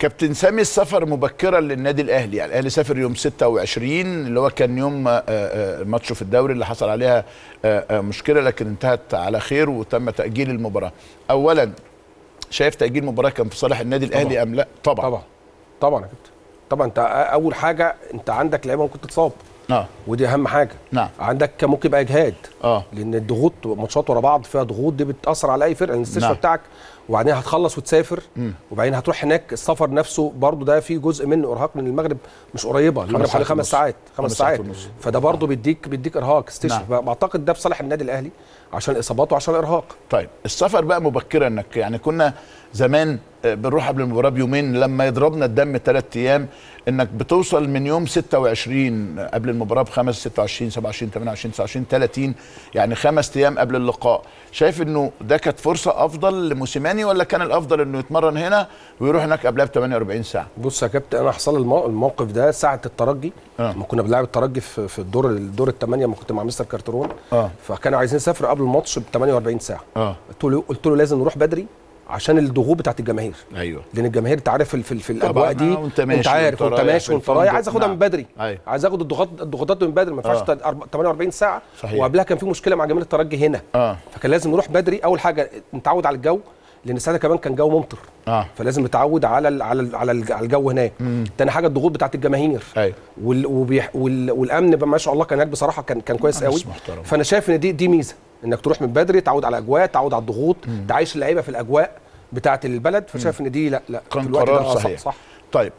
كابتن سامي السفر مبكرا للنادي الأهلي. يعني الأهلي سافر يوم 26 اللي هو كان يوم آه، آه، ماتشه في الدوري اللي حصل عليها آه، مشكلة لكن انتهت على خير وتم تأجيل المباراة. اولا شايف تأجيل المباراه كان في صالح النادي الأهلي أم لا؟ طبعا. طبعا. طبعا يا كابتن. طبعا انت أول حاجة انت عندك لعيبة ممكن تتصاب. آه ودي أهم حاجة. نعم. عندك ممكن يبقى إجهاد. آه. لأن الضغوط ماتشات ورا بعض فيها ضغوط دي بتأثر على أي فرقة. الاستشفاء نعم. بتاعك وبعدين هتخلص وتسافر وبعدين هتروح هناك السفر نفسه برضو ده فيه جزء منه إرهاق لأن المغرب مش قريبة المغرب حوالي خمس. ساعات خمس ساعات. فده برضو بيديك بيديك إرهاق استشفاء بعتقد ده في صالح النادي الأهلي عشان الاصابات وعشان الارهاق طيب السفر بقى مبكرا إنك يعني كنا زمان آه، بنروح قبل المباراة بيومين لما يضربنا الدم ثلاث أيام إنك بتوصل من يوم 26 قبل المباراة بخمس 26 27 28 29 30 يعني خمس أيام قبل اللقاء. شايف إنه ده كانت فرصة أفضل لموسيماني؟ ولا كان الأفضل إنه يتمرن هنا ويروح هناك قبلها ب 48 ساعة؟ بص يا كابتن أنا حصل الموقف ده ساعة الترجي. آه. لما كنا بنلعب الترجي في في الدور الدور الثمانيه لما كنت مع مستر كارترون. آه. فكانوا عايزين نسافر قبل الماتش ب 48 ساعة. آه. قلت له قلت له لازم نروح بدري عشان الضغوط بتاعت الجماهير. أيوه. لأن الجماهير أنت عارف في, في, الأجواء دي آه، وأنت ماشي أنت عارف وأنت ماشي وأنت. رايح. عايز اخدها نعم. من بدري. أيوة. عايز آخد الضغوط الضغوطات من بدري. ما ينفعش آه. 48 ساعة. صحيح. وقبلها كان في مشكلة مع جماهير الترجي هنا. آه. فكان لازم نروح بدري. أول حاجة نتعود على الجو. لأن ساعتها كمان كان جو ممطر. آه. فلازم نتعود على ال على ال على, ال على الجو هناك. تاني حاجة الضغوط بتاعت الجماهير. أيوه. وال وبيح وال والأمن ما شاء الله كان هناك بصراحة كان كان كويس قوي. محترمة. فأنا شايف إن دي دي ميزة. إنك تروح من بدري تعود على الأجواء تعود على الضغوط. تعيش اللعيبة في الأجواء بتاعه البلد. فشايف إن دي لا لا كان في الوقت ده قرار آه، صح- صحيح. صح. طيب.